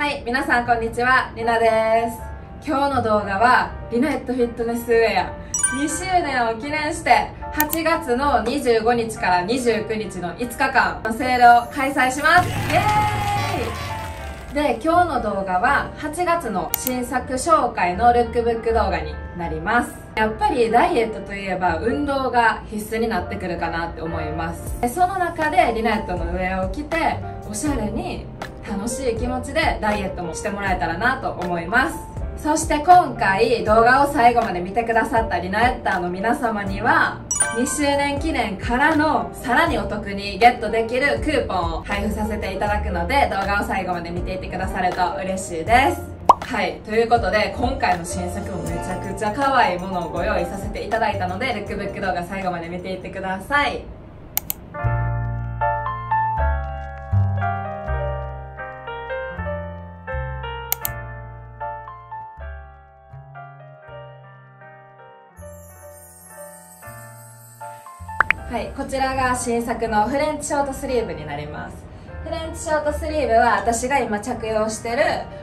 はい皆さんこんにちは。りなです。今日の動画はリナエットフィットネスウェア。2周年を記念して8月の25日から29日の5日間のセールを開催します。イエーイ！で今日の動画は8月の新作紹介のルックブック動画になります。やっぱりダイエットといえば運動が必須になってくるかなって思います。その中でリナットのウェアを着ておしゃれに楽しい気持ちでダイエットもしてもらえたらなと思います。そして今回動画を最後まで見てくださったリナエッターの皆様には2周年記念からのさらにお得にゲットできるクーポンを配布させていただくので動画を最後まで見ていてくださると嬉しいです。はいということで今回の新作もめちゃくちゃ可愛いものをご用意させていただいたのでルックブック動画最後まで見ていってください。ちらが新作のフレンチショートスリーブになります。フレンチショートスリーブは私が今着用してる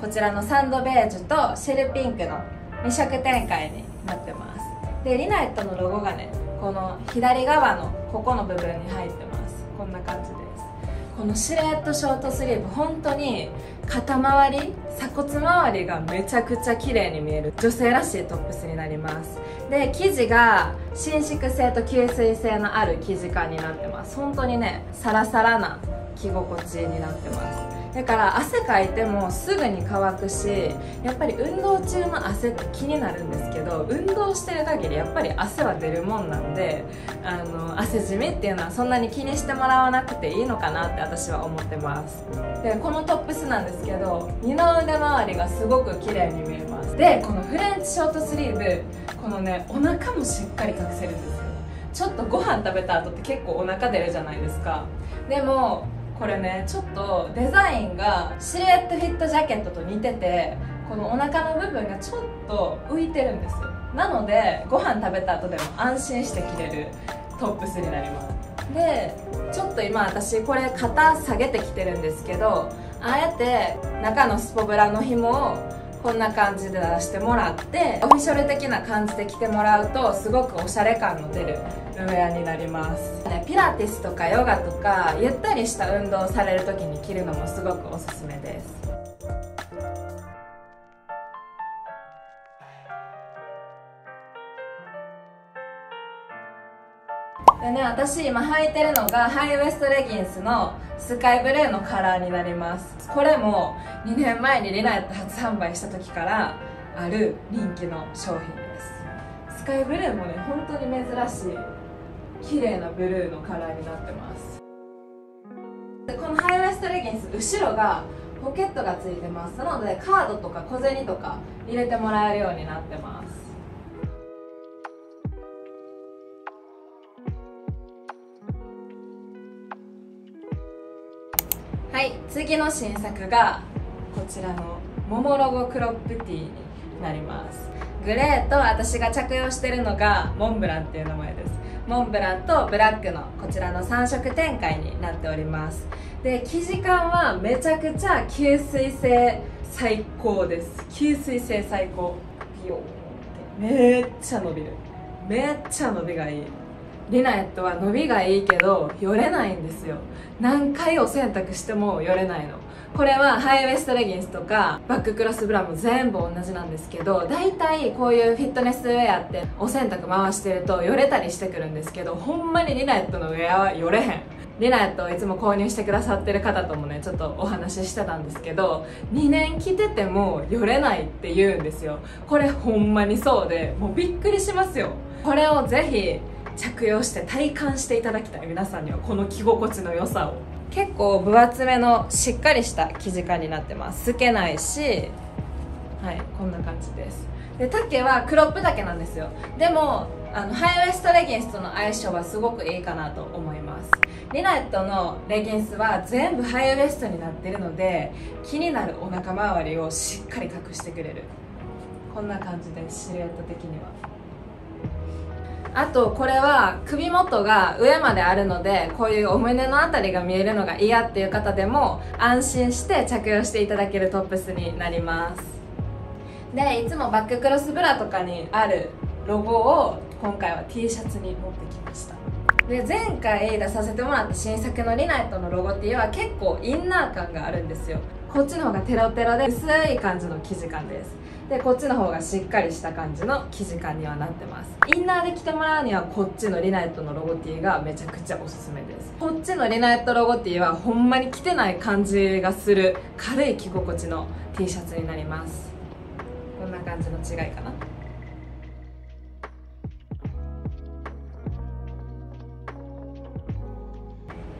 こちらのサンドベージュとシェルピンクの2色展開になってます。でリナエットのロゴがねこの左側のここの部分に入ってます。こんな感じです。このシルエットショートスリーブ本当に肩周り鎖骨周りがめちゃくちゃ綺麗に見える。女性らしいトップスになります。で生地が伸縮性と吸水性のある生地感になってます。本当にねサラサラな着心地になってます。だから汗かいてもすぐに乾くしやっぱり運動中の汗って気になるんですけど運動してる限りやっぱり汗は出るもんなんであの汗じみっていうのはそんなに気にしてもらわなくていいのかなって私は思ってます。でこのトップスなんですけど二の腕周りがすごく綺麗に見えます。でこのフレンチショートスリーブこのねお腹もしっかり隠せるんですよ。ちょっとご飯食べた後って結構お腹出るじゃないですか。でもこれねちょっとデザインがシルエットフィットジャケットと似ててこのお腹の部分がちょっと浮いてるんですよ。なのでご飯食べた後でも安心して着れるトップスになります。でちょっと今私これ肩下げてきてるんですけどあえて中のスポブラの紐をこんな感じで出してもらってオフィシャル的な感じで着てもらうとすごくおしゃれ感の出るウェアになります、ね、ピラティスとかヨガとかゆったりした運動をされる時に着るのもすごくおすすめです。でね私今履いてるのがハイウエストレギンスのスカイブルーのカラーになります。これも2年前にリナエット初販売した時からある人気の商品です。スカイブルーもね本当に珍しい綺麗なブルーのカラーになってます。でこのハイウエストレギンス後ろがポケットがついてます。なのでカードとか小銭とか入れてもらえるようになってます。次の新作がこちらのモモロゴクロップティーになります。グレーと私が着用してるのがモンブランっていう名前です。モンブランとブラックのこちらの3色展開になっております。で生地感はめちゃくちゃ吸水性最高です。吸水性最高。ビヨーって。めっちゃ伸びる。めっちゃ伸びがいい。リナエットは伸びがいいけどよれないんですよ。何回お洗濯してもよれないの。これはハイウエストレギンスとかバッククロスブラも全部同じなんですけど大体こういうフィットネスウェアってお洗濯回してるとよれたりしてくるんですけどほんまにリナエットのウェアはよれへん。リナエットをいつも購入してくださってる方ともねちょっとお話ししてたんですけど2年着ててもよれないって言うんですよ。これほんまにそうでもうびっくりしますよ。これをぜひ着用して体感していただきたい皆さんにはこの着心地の良さを。結構分厚めのしっかりした生地感になってます。透けないし。はいこんな感じです。で丈はクロップ丈なんですよ。でもあのハイウエストレギンスとの相性はすごくいいかなと思います。リナットのレギンスは全部ハイウエストになってるので気になるお腹周りをしっかり隠してくれる。こんな感じでシルエット的には。あとこれは首元が上まであるのでこういうお胸のあたりが見えるのが嫌っていう方でも安心して着用していただけるトップスになります。でいつもバッククロスブラとかにあるロゴを今回は T シャツに持ってきました。で前回出させてもらった新作のリナイトのロゴっていうのは結構インナー感があるんですよ。こっちの方がテロテロで薄い感じの生地感です。でこっちの方がしっかりした感じの生地感にはなってます。インナーで着てもらうにはこっちのリナイトのロゴティーがめちゃくちゃおすすめです。こっちのリナイトロゴティーはほんまに着てない感じがする軽い着心地の T シャツになります。こんな感じの違いかな。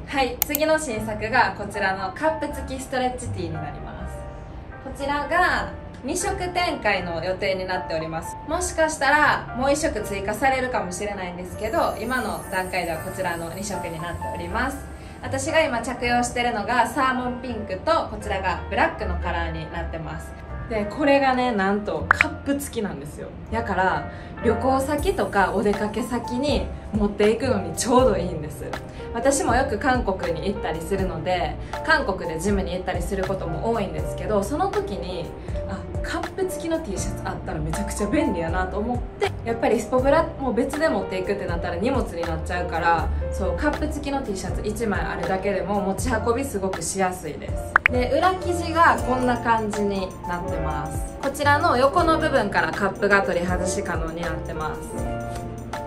はい次の新作がこちらのカップ付きストレッチティーになります。こちらが2色展開の予定になっております。もしかしたらもう1色追加されるかもしれないんですけど今の段階ではこちらの2色になっております。私が今着用してるのがサーモンピンクとこちらがブラックのカラーになってます。でこれがねなんとカップ付きなんですよ。だから旅行先とかお出かけ先に持っていくのにちょうどいいんです。私もよく韓国に行ったりするので韓国でジムに行ったりすることも多いんですけどその時にあカップ付きの T シャツあったらめちゃくちゃ便利やなと思ってやっぱりスポブラも別で持っていくってなったら荷物になっちゃうからそうカップ付きの T シャツ1枚あるだけでも持ち運びすごくしやすいです。で裏生地がこんな感じになってます。こちらの横の部分からカップが取り外し可能になってます。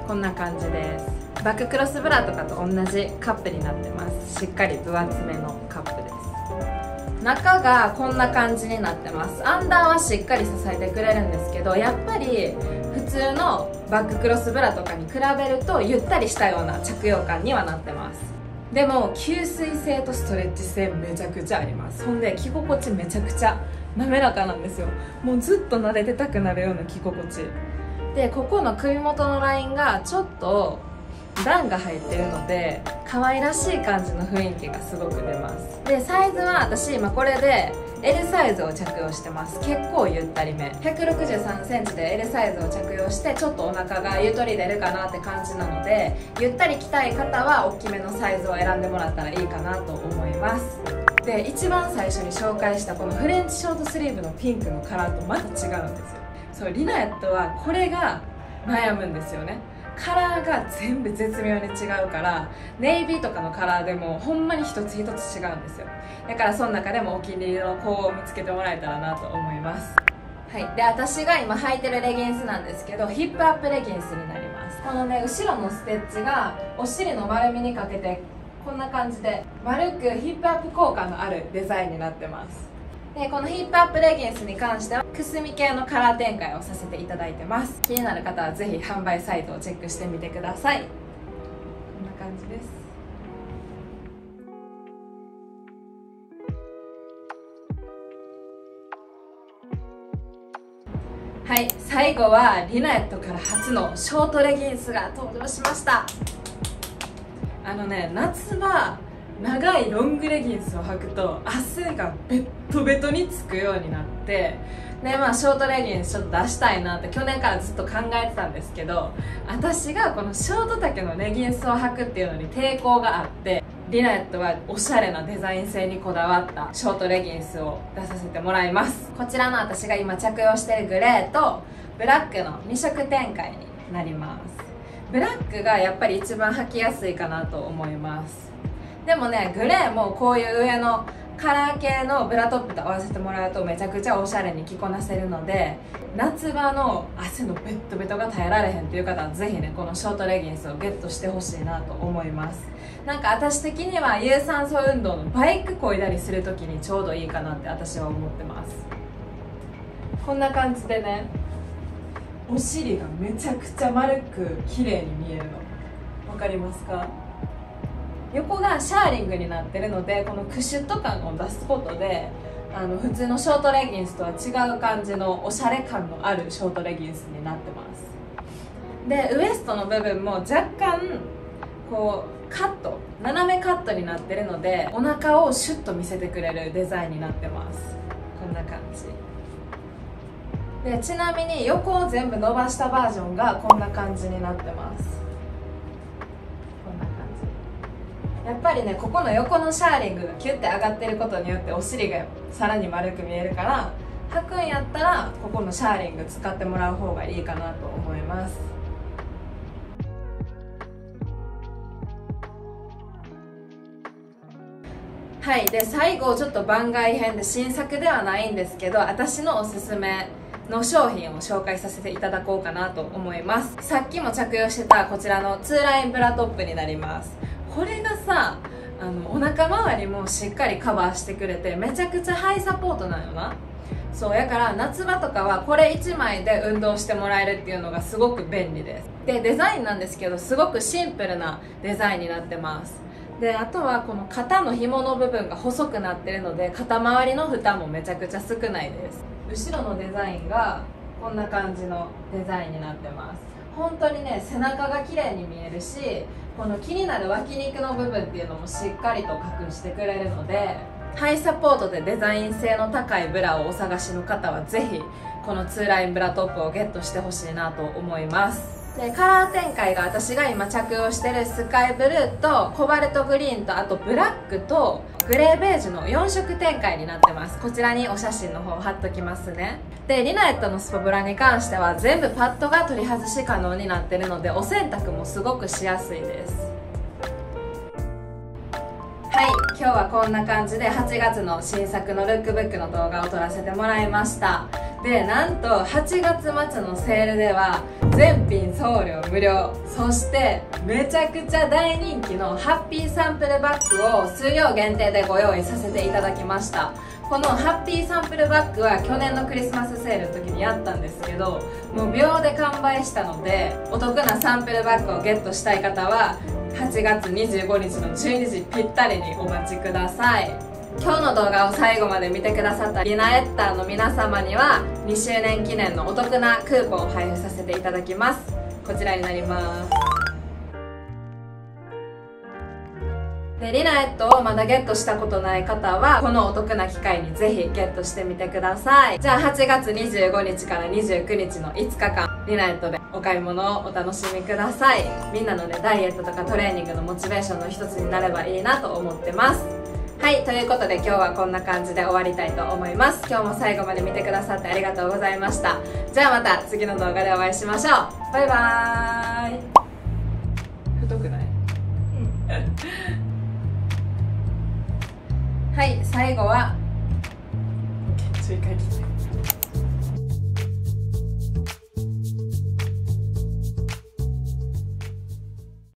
こんな感じです。バッククロスブラとかと同じカップになってます。しっかり分厚めのカップ。中がこんな感じになってます。アンダーはしっかり支えてくれるんですけどやっぱり普通のバッククロスブラとかに比べるとゆったりしたような着用感にはなってます。でも吸水性とストレッチ性めちゃくちゃあります。ほんで着心地めちゃくちゃ滑らかなんですよ。もうずっと撫でてたくなるような着心地。でここの首元のラインがちょっと段が入ってるので可愛らしい感じの雰囲気がすごく出ます。でサイズは私今これで L サイズを着用してます。結構ゆったりめ。1 6 3センチで L サイズを着用してちょっとお腹がゆとり出るかなって感じなのでゆったり着たい方は大きめのサイズを選んでもらったらいいかなと思います。で一番最初に紹介したこのフレンチショートスリーブのピンクのカラーとまた違うんですよ。そうリナエットはこれが悩むんですよね。カラーが全部絶妙に違うからネイビーとかのカラーでもほんまに一つ一つ違うんですよ。だからその中でもお気に入りの子を見つけてもらえたらなと思います。はい。で私が今履いてるレギンスなんですけどヒップアップレギンスになります。このね後ろのステッチがお尻の丸みにかけてこんな感じで丸くヒップアップ効果のあるデザインになってます。でこのヒップアップレギンスに関してはくすみ系のカラー展開をさせていただいてます。気になる方はぜひ販売サイトをチェックしてみてください。こんな感じです。はい最後はリナエットから初のショートレギンスが登場しました。あのね夏場長いロングレギンスを履くと汗がベットベトにつくようになってでまあショートレギンスちょっと出したいなって去年からずっと考えてたんですけど私がこのショート丈のレギンスを履くっていうのに抵抗があってリナエットはおしゃれなデザイン性にこだわったショートレギンスを出させてもらいます。こちらの私が今着用してるグレーとブラックの2色展開になります。ブラックがやっぱり一番履きやすいかなと思います。でもねグレーもこういう上のカラー系のブラトップと合わせてもらうとめちゃくちゃおしゃれに着こなせるので夏場の汗のベッドベトが耐えられへんっていう方はぜひねこのショートレギンスをゲットしてほしいなと思います。なんか私的には有酸素運動のバイクこいだりする時にちょうどいいかなって私は思ってます。こんな感じでねお尻がめちゃくちゃ丸く綺麗に見えるの。分かりますか？横がシャーリングになってるのでこのクシュッと感を出すことであの普通のショートレギンスとは違う感じのおしゃれ感のあるショートレギンスになってます。でウエストの部分も若干こうカット斜めカットになってるのでお腹をシュッと見せてくれるデザインになってます。こんな感じ。でちなみに横を全部伸ばしたバージョンがこんな感じになってます。やっぱりねここの横のシャーリングがキュッて上がってることによってお尻がさらに丸く見えるから履くんやったらここのシャーリング使ってもらう方がいいかなと思います。はいで最後ちょっと番外編で新作ではないんですけど私のおすすめの商品を紹介させていただこうかなと思います。さっきも着用してたこちらのツーラインブラトップになります。これがさあのお腹周りもしっかりカバーしてくれてめちゃくちゃハイサポートなんよな。そうやから夏場とかはこれ1枚で運動してもらえるっていうのがすごく便利です。でデザインなんですけどすごくシンプルなデザインになってます。であとはこの肩の紐の部分が細くなってるので肩周りの負担もめちゃくちゃ少ないです。後ろのデザインがこんな感じのデザインになってます。本当にね背中が綺麗に見えるしこの気になる脇肉の部分っていうのもしっかりと隠してくれるのでハイサポートでデザイン性の高いブラをお探しの方はぜひこのツーラインブラトップをゲットしてほしいなと思います。でカラー展開が私が今着用してるスカイブルーとコバルトグリーンとあとブラックとグレーベージュの4色展開になってます。こちらにお写真の方貼っときますね。でリナエットのスポブラに関しては全部パッドが取り外し可能になってるのでお洗濯もすごくしやすいです。はい今日はこんな感じで8月の新作のルックブックの動画を撮らせてもらいました。でなんと8月末のセールでは全品送料無料。そしてめちゃくちゃ大人気のハッピーサンプルバッグを数量限定でご用意させていただきました。このハッピーサンプルバッグは去年のクリスマスセールの時にやったんですけどもう秒で完売したのでお得なサンプルバッグをゲットしたい方は8月25日の12時ぴったりにお待ちください。今日の動画を最後まで見てくださったリナエッターの皆様には2周年記念のお得なクーポンを配布させていただきます。こちらになります。でリナエットをまだゲットしたことない方はこのお得な機会にぜひゲットしてみてください。じゃあ8月25日から29日の5日間リナエットでお買い物をお楽しみください。みんなのねダイエットとかトレーニングのモチベーションの一つになればいいなと思ってます。はいということで今日はこんな感じで終わりたいと思います。今日も最後まで見てくださってありがとうございました。じゃあまた次の動画でお会いしましょう。バイバーイ。太くない、はい最後は。追加切って